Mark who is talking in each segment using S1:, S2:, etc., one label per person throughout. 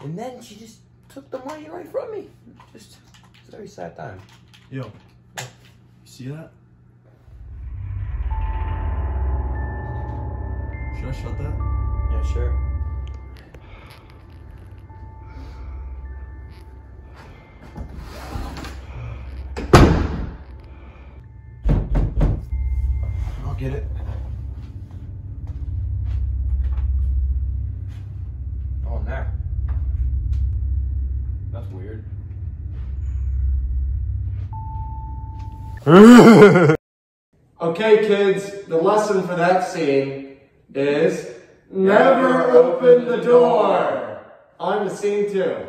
S1: And then she just took the money right from me. Just it's a very sad time.
S2: Yo, you see that? Should I shut that?
S1: Yeah, sure.
S2: I'll get it.
S3: Okay, kids, the lesson for that scene is never open the door. On to scene two.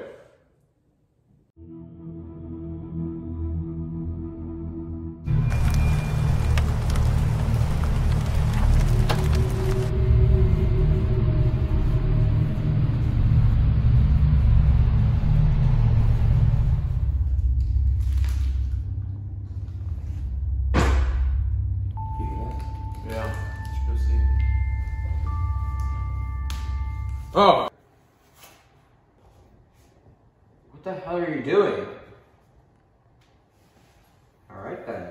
S1: Oh. What the hell are you doing? Alright then.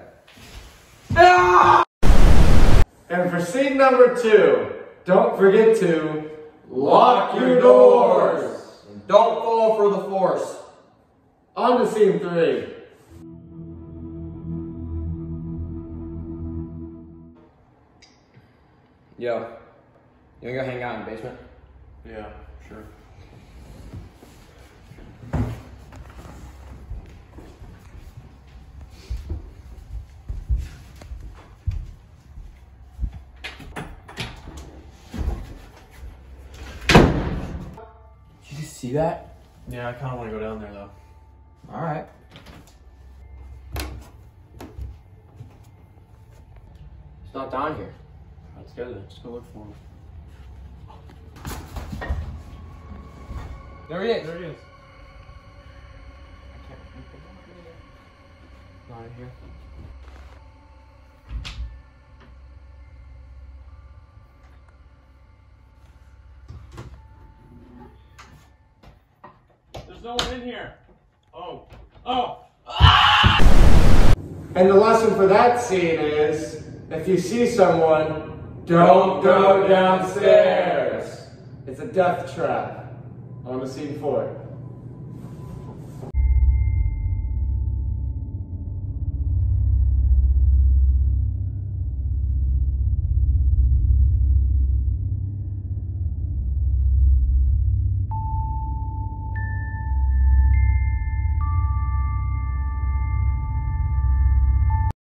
S1: Ah!
S3: And for scene number two, don't forget to lock your doors.
S1: And don't fall for the force.
S3: On to scene three.
S1: Yo, you wanna go hang out in the basement?
S2: Yeah, sure.
S1: Did you see that?
S2: Yeah, I kind of want to go down there though.
S1: Alright. It's not down here.
S2: Let's go then. Let's go look for him.
S1: There he is.
S2: There he is. I can't think of.
S1: Not in here.
S2: There's no one in here. Oh. Oh. Ah!
S3: And the lesson for that scene is if you see someone, don't go downstairs. It's a death trap. On to scene four.